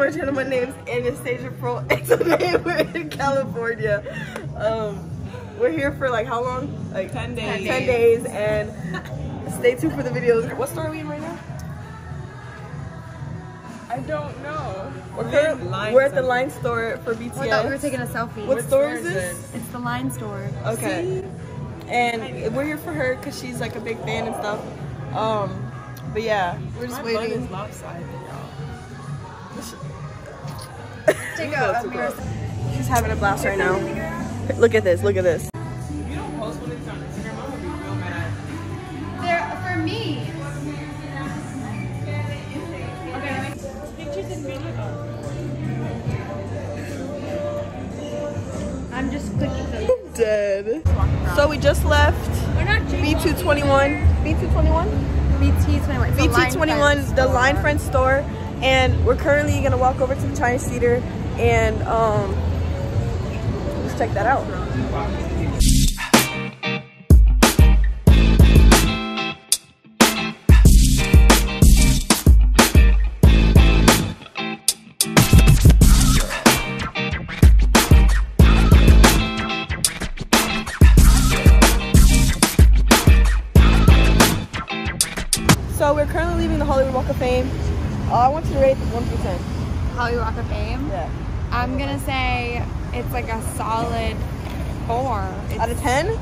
up guys welcome to our channel my name is Anastasia Perrault and today we're in california. Um we're here for like how long? Like 10 days. 10 days and stay tuned for the videos what store are we in right now? I don't know. we're, Line- current- line we're at the something. line store for bts I thought we were taking a selfie. what store is store is this It's the line store. okay. And we're here for her because she's like a big fan and stuff. Um but yeah. We're just My bun waiting. is lopsided, y'all. Take a- a mirror. she's having a blast right now look at this look at this If you don't post when it's on Instagram, I'm gonna be real mad. They're for me. Pictures and video. I'm just clicking them. dead so we just left We're BT21 BT21 BT twenty one. BT21, the Line Friend store, and we're currently gonna walk over to the Chinese Theater and um, let's check that out. Hollywood Walk of Fame. Yeah. I'm gonna say it's like a solid four. It's, Out of ten?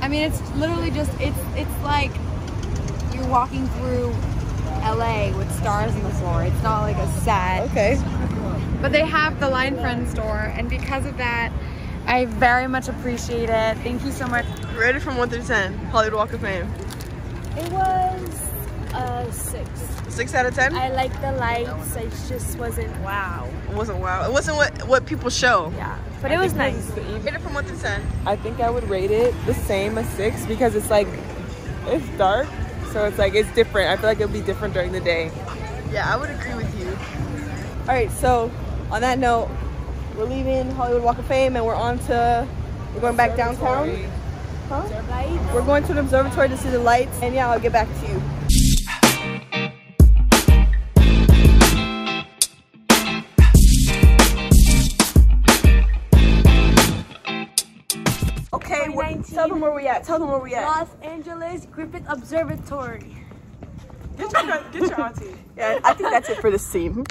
I mean, it's literally just it's it's like you're walking through LA with stars on the floor. It's not like a set. Okay. But they have the Line Friend store, and because of that, I very much appreciate it. Thank you so much. Rate it from one through ten. Hollywood Walk of Fame. It was a six. Six out of ten. I like the lights. It just wasn't wow. It wasn't wow. It wasn't what what people show. Yeah, but it was nice. Rate it from one through ten. I think I would rate it the same as six because it's like it's dark, so it's like it's different. I feel like it'll be different during the day. Yeah, I would agree with you. All right, so on that note, we're leaving Hollywood Walk of Fame and we're on to we're going back downtown. Huh? We're going to an observatory to see the lights, and yeah, I'll get back to you. 2019. tell them where we at. Tell them where we at. Los Angeles Griffith Observatory. Get your get your auntie. Yeah, I think that's it for this scene.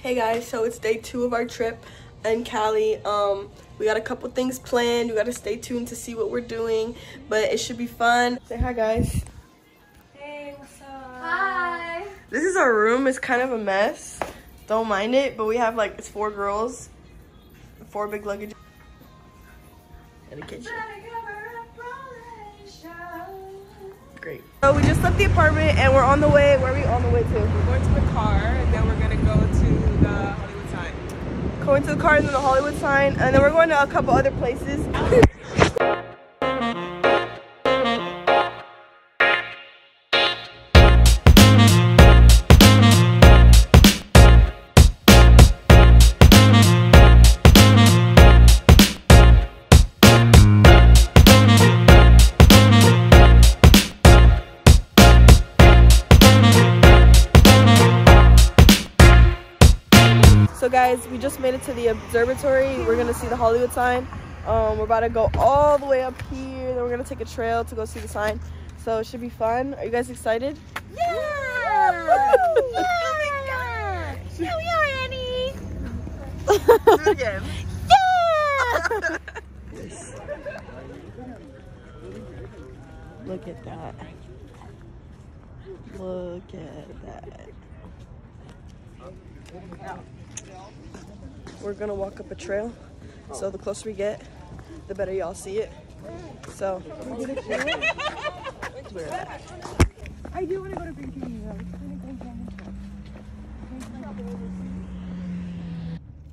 Hey guys, so it's day two of our trip in Cali. Um, we got a couple things planned. We gotta stay tuned to see what we're doing, but it should be fun. Say hi, guys. Hey, what's up? Hi. This is our room. It's kind of a mess. Don't mind it, but we have like it's four girls, four big luggage, and a kitchen. Great. So we just left the apartment and we're on the way. Where are we on the way to? We're going to the car and then we're gonna go to the Hollywood sign. Going to the car and then the Hollywood sign, and then we're going to a couple other places. guys, we just made it to the observatory. We're gonna see the Hollywood sign. Um, we're about to go all the way up here. Then we're gonna take a trail to go see the sign. So it should be fun. Are you guys excited? Yeah! yeah! Here we are, Annie! Do again. Yeah! Look at that. Look at that. We're gonna walk up a trail. So the closer we get, the better y'all see it. So I do want to go to Green Canyon though.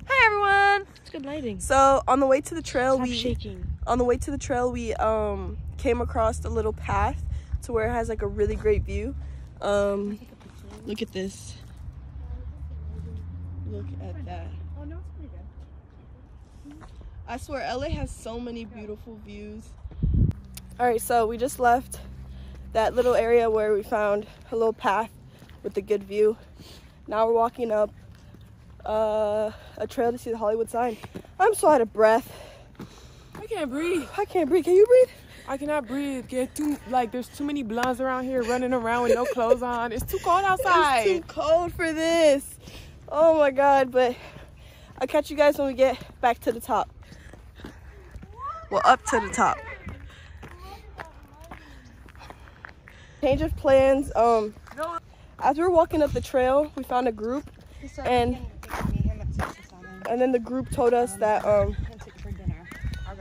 Hi, everyone! It's good lighting. so on the way to the trail Stop we shaking. on the way to the trail we um came across a little path to where it has like a really great view. Um look at this. Look at that. Oh no, it's pretty good. I swear, LA has so many beautiful views. All right, so we just left that little area where we found a little path with a good view. Now we're walking up uh, a trail to see the Hollywood sign. I'm so out of breath. I can't breathe. I can't breathe. Can you breathe? I cannot breathe. Get too like there's too many blondes around here running around with no clothes on. It's too cold outside. It's too cold for this. Oh my god, but I'll catch you guys when we get back to the top. Well, up to the top. Change of plans. Um, as we were walking up the trail, we found a group, and and then the group told us that um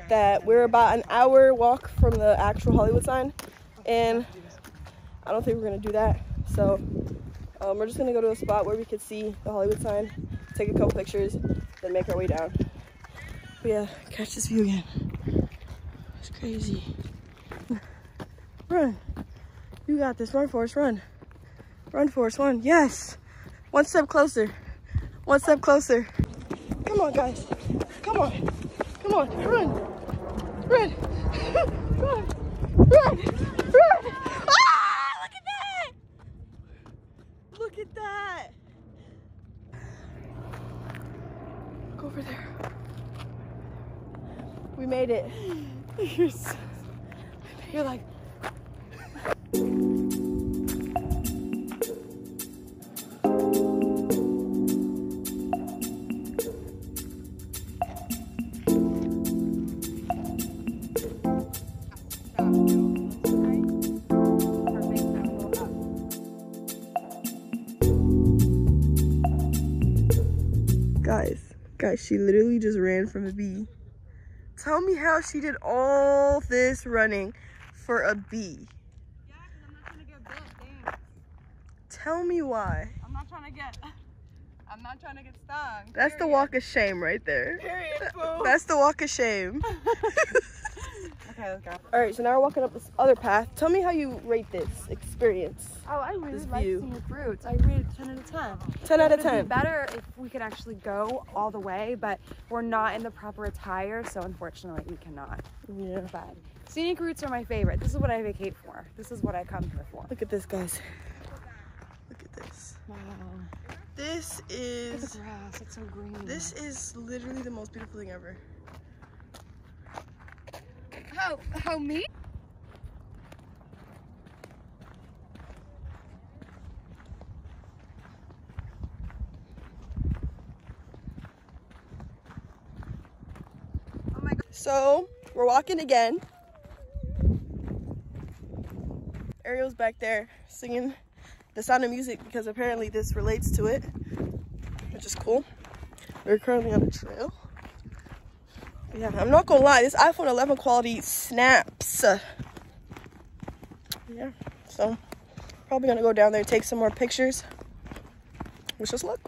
that we're about an hour walk from the actual Hollywood sign, and I don't think we're gonna do that. So um, we're just gonna go to a spot where we could see the Hollywood sign, take a couple pictures, then make our way down. But yeah, catch this view again. It's crazy. Run. You got this. Run, Forrest. Run. Run, Forrest. Run. Yes. One step closer. One step closer. Come on, guys. Come on. Come on. Run. Run. Run. Run. Run. Ah! Look at that. Look at that. Look over there. We made it. You're, so, you're like, guys, she literally just ran from a bee. Tell me how she did all this running for a bee. Yeah, because I'm not trying to get bit. Tell me why. I'm not trying to get. I'm not trying to get stung. That's the walk of shame right there. Period. That's the walk of shame. Okay. All right, so now we're walking up this other path. Tell me how you rate this experience. Oh, I really like view. scenic routes. I rate it 10 out of 10. 10 out of It'd be 10. better if we could actually go all the way, but we're not in the proper attire, so unfortunately we cannot. Yeah. But scenic routes are my favorite. This is what I vacate for. This is what I come here for. Look at this, guys. Look at this. Wow. This Look at is the grass. It's so green. this is literally the most beautiful thing ever. How? How me? Oh so we're walking again. Ariel's back there singing the sound of music because apparently this relates to it, which is cool. We're currently on a trail. Yeah, I'm not gonna lie, this iPhone 11 quality snaps. Yeah, so probably gonna go down there take some more pictures. Wish us luck.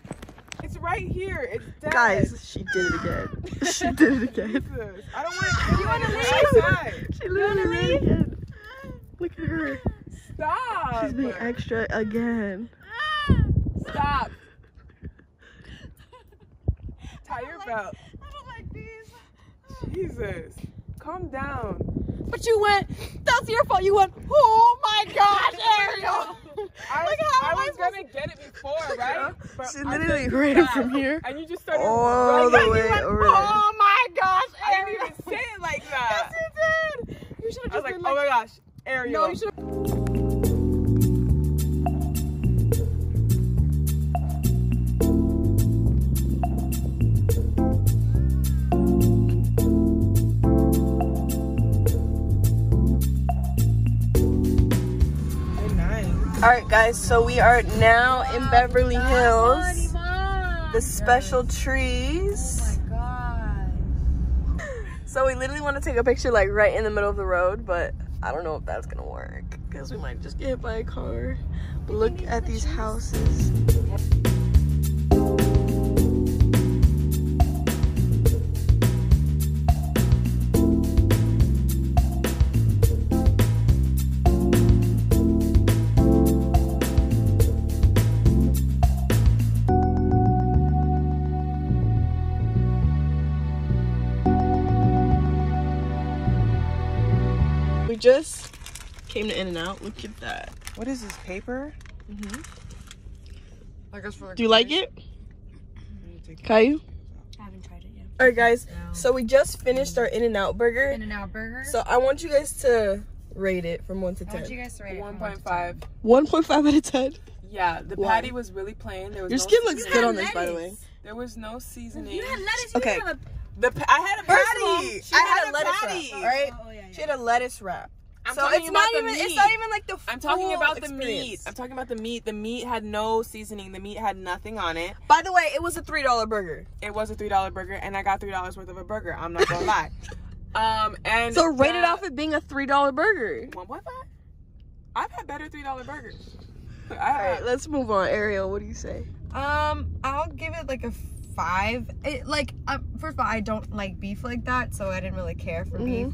It's right here. It's dead. Guys, she did it again. she did it again. Jesus. I don't want. You want to leave? Outside. She literally did it again. Look at her. Stop. She's being extra again. Stop. Tie your belt. I don't like these. Jesus. Calm down. But you went. That's your fault. You went. Oh my gosh, oh Ariel. I was, Look how I am I was gonna get it before, right? But She literally ran stop. from here And you just started all running. the way went, over there. Oh my gosh, I didn't Ariel. even say it like that. Yes, you did. You should have I was just like, been oh my gosh, Ariel. no, you should. All right, guys. So we are now in Beverly Hills. The special trees. Oh God. So we literally want to take a picture like right in the middle of the road, but I don't know if that's gonna work because we might just get hit by a car. But look at these houses. In and Out. Look at that. What is this paper? Mm-hmm. I guess for Do you like it? Caillou? I haven't tried it yet. All right, guys. So we just finished our In and Out burger. In and Out Burger. So I want you guys to rate it from one to ten. I want ten. you guys to rate it. One from one point to five. One point five out of ten. Yeah, the Why? patty was really plain. There was Your no skin looks good on this, by the way. There was no seasoning. You had lettuce. You didn't have The I had a patty. all, I had, a a lettuce patty. wrap. All right. a. Oh yeah. She had a lettuce wrap. I'm so it's not even. meat. It's not even like the. I'm talking full about the meat. I'm talking about the meat. The meat had no seasoning. The meat had nothing on it. By the way, it was a three dollar burger. It was a three dollar burger, and I got three dollars worth of a burger. I'm not gonna lie. Um, and So rated it off it being a three dollar burger. One point five. I've had better three dollar burgers. I All right, let's move on. Ariel, what do you say? Um, I'll give it like a five. It like um, first of all, I don't like beef like that, so I didn't really care for Mhm. beef.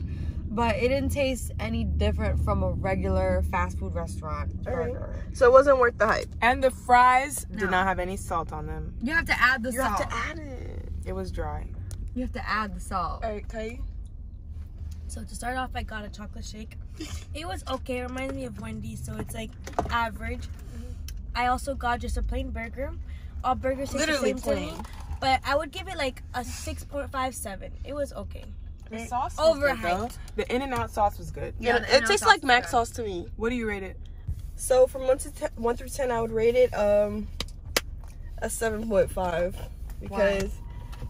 But it didn't taste any different from a regular fast food restaurant Alright. burger. So it wasn't worth the hype. And the fries No. did not have any salt on them. You have to add the You salt. have to add it. It was dry. you have to add the salt. All right, Kai. So to start off, I got a chocolate shake. It was okay. It reminds me of Wendy's, so it's like average. I also got just a plain burger. All burgers taste Literally the same to me, plain. but I would give it like a six point five seven. It was okay. The sauce was good, Overhyped. The In and Out sauce was good. Yeah, Yeah, it tastes sauce like mac good. sauce to me. What do you rate it? So from one to ten, one through ten, I would rate it um a seven point five because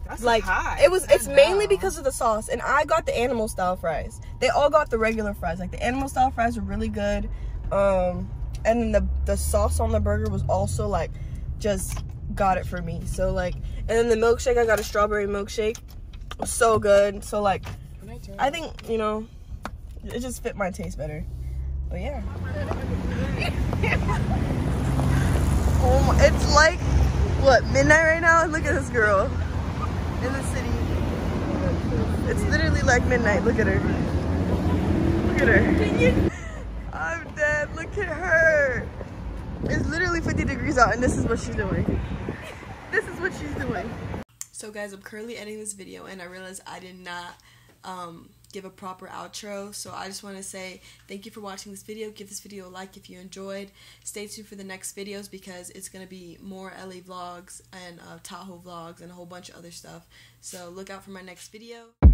That's like high. it was. It's mainly because of the sauce, and I got the animal style fries. They all got the regular fries. Like the animal style fries were really good, um, and then the the sauce on the burger was also like just got it for me. So like, and then the milkshake, I got a strawberry milkshake. So good. So like, I think you know, it just fit my taste better. But yeah. oh my, it's like what midnight right now. Look at this girl in the city. It's literally like midnight. Look at her. Look at her. I'm dead. Look at her. It's literally 50 degrees out, and this is what she's doing. This is what she's doing. So, guys, I'm currently editing this video, and I realized I did not um, give a proper outro. So, I just want to say thank you for watching this video. Give this video a like if you enjoyed. Stay tuned for the next videos because it's going to be more LA vlogs and uh, Tahoe vlogs and a whole bunch of other stuff. So, look out for my next video.